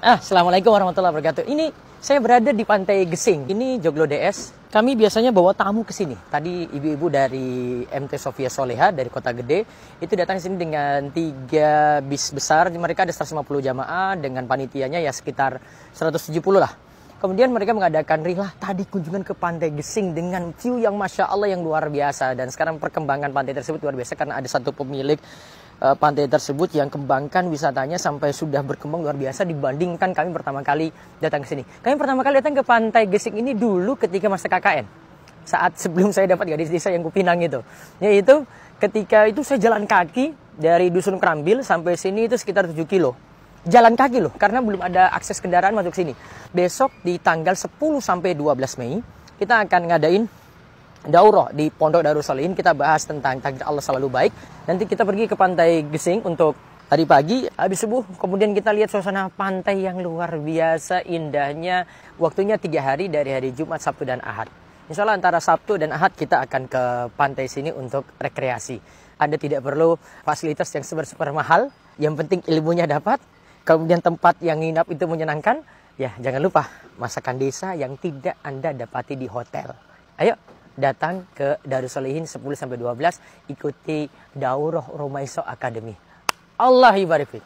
Ah, Assalamualaikum warahmatullahi wabarakatuh. Ini saya berada di Pantai Gesing. Ini Joglo DS. Kami biasanya bawa tamu ke sini. Tadi ibu-ibu dari MT Sofia Soleha dari Kota Gede itu datang ke sini dengan tiga bis besar. Mereka ada 150 jamaah dengan panitianya ya sekitar 170 lah. Kemudian mereka mengadakan rihlah tadi kunjungan ke Pantai Gesing dengan view yang masya Allah yang luar biasa dan sekarang perkembangan pantai tersebut luar biasa karena ada satu pemilik uh, pantai tersebut yang kembangkan wisatanya sampai sudah berkembang luar biasa dibandingkan kami pertama kali datang ke sini. Kami pertama kali datang ke Pantai Gesing ini dulu ketika masa KKN. Saat sebelum saya dapat gadis desa yang Kupinang itu. Yaitu ketika itu saya jalan kaki dari Dusun Kerambil sampai sini itu sekitar 7 kilo. Jalan kaki loh, karena belum ada akses kendaraan masuk sini. Besok di tanggal 10 sampai 12 Mei, kita akan ngadain daurah di Pondok Darussalim. Kita bahas tentang takdir Allah selalu baik. Nanti kita pergi ke Pantai Gesing untuk tadi pagi. Habis subuh kemudian kita lihat suasana pantai yang luar biasa indahnya. Waktunya tiga hari dari hari Jumat Sabtu dan Ahad. Insya Allah antara Sabtu dan Ahad kita akan ke pantai sini untuk rekreasi. Ada tidak perlu fasilitas yang super super mahal. Yang penting ilmunya dapat kemudian tempat yang nginap itu menyenangkan? Ya jangan lupa masakan desa yang tidak anda dapati di hotel. Ayo datang ke Darussalihin 10 sampai 12 ikuti daurah Romaiso Academy. Allah ibarik